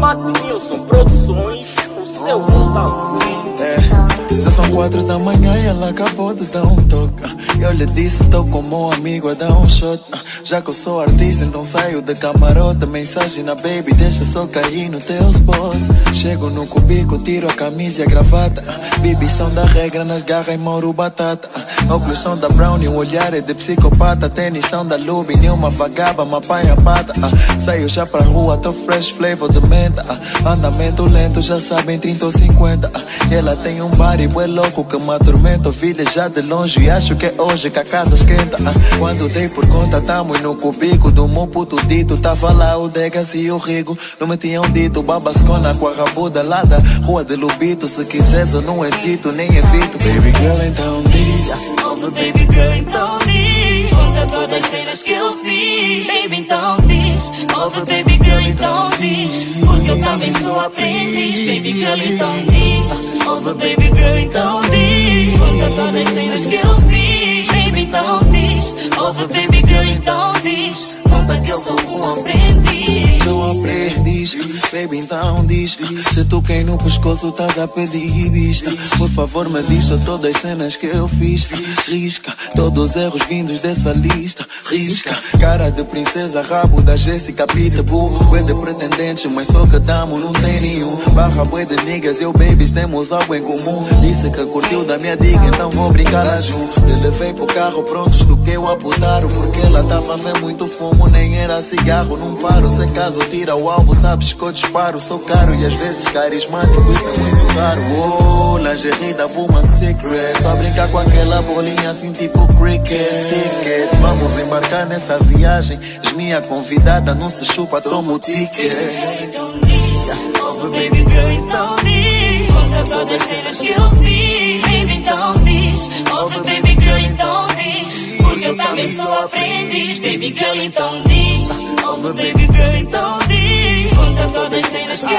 Matinilson Produções, o seu. É, já são quatro da manhã e ela acabou de dar um toque. Eu lhe disse, tô como um amigo a dar um shot. Já que eu sou artista, então saio de camarote. Mensagem na baby, deixa só cair no teu spot. Chego no cubico, tiro a camisa e a gravata. Bibi são da regra, nas garras e Mauro Batata. Óculos são da Brownie, o olhar é de psicopata. Tênis são da Luby, nenhuma vagaba, uma apanha pata. Ah, saio já pra rua, tô fresh flavor de menta. Ah, andamento lento, já sabem 30 ou 50. Ah, ela tem um bar e é louco que me atormenta. Filha já de longe e acho que é hoje que a casa esquenta. Quando dei por conta, tamo no cubico do meu puto dito. Tava lá o Degas e o Rigo. Não me tinham dito, babascona com a rabuda lá da rua de Lubito. Se quiseres eu não hesito, nem evito. Baby girl, então diz. Over, baby girl, então diz. Conta todas as cenas que eu fiz. Baby, então diz. Over, baby girl, então diz. Porque eu também sou aprendiz. Baby girl, então diz. Over, baby girl, então diz. Conta todas as cenas que eu fiz. Baby, então diz. Over, baby girl, então diz. Conta que eu sou um aprendiz. Aprendiz, baby, então diz. Se tu quem no pescoço estás a pedir bis. Por favor, me diz todas as cenas que eu fiz. Risca todos os erros vindos dessa lista. Risca, cara de princesa, rabo da Jéssica Pitbull. Bué de pretendentes, mas só que damo não tem nenhum. Barra bué de niggas, eu babies temos algo em comum. Disse que curtiu da minha dica, então vou brincar lá junto. Lhe levei pro carro pronto, estuquei o aputaro. Porque ela tava a ver muito fumo, nem era cigarro. Não paro, se caso tira o alvo, sabes que eu disparo. Sou caro e às vezes carismático, isso é muito raro. Oh, lingerie da uma secret. Pra brincar com aquela bolinha assim tipo cricket. Ticket, vamos embarcar nessa viagem. És minha convidada, não se chupa, toma o ticket. Over baby girl, então diz. Conta todas as cenas que eu fiz. Baby, então diz, over baby girl, então diz. Porque eu também sou aprendiz. Baby girl, então diz, over baby girl, então diz. Conta todas as cenas que